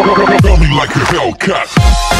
Run me like a Hellcat.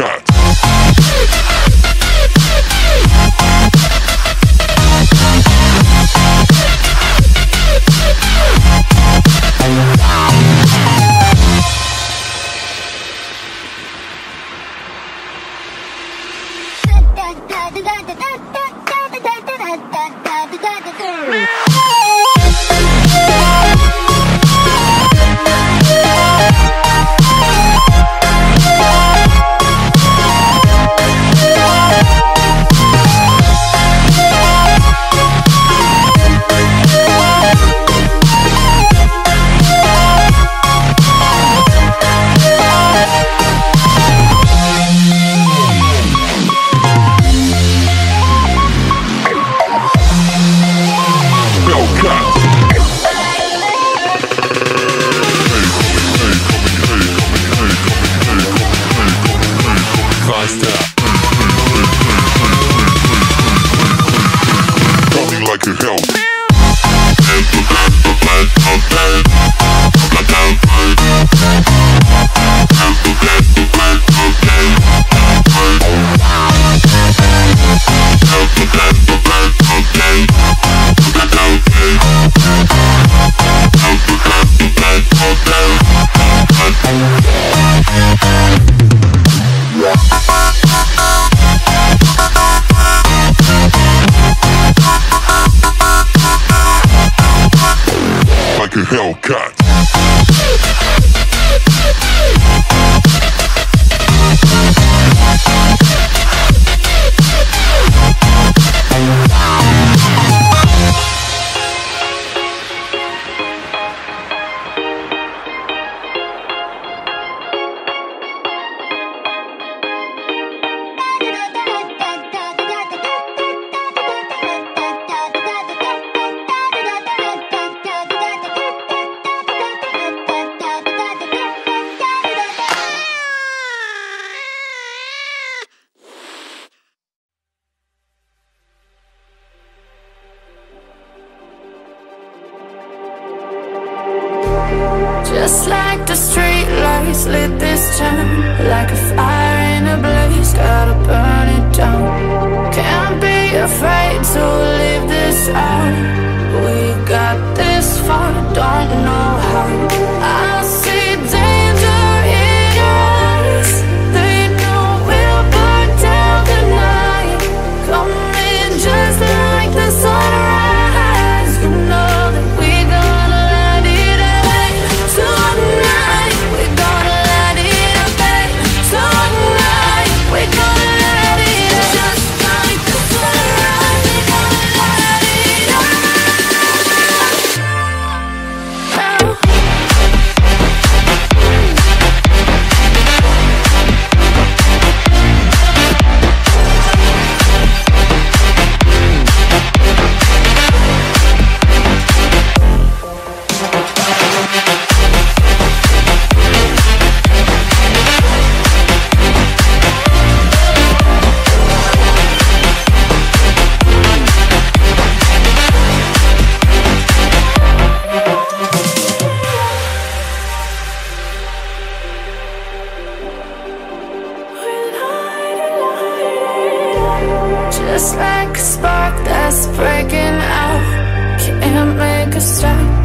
a cut. Just like the street lights lit this town Like a fire in a blaze, Got Can't make a stop,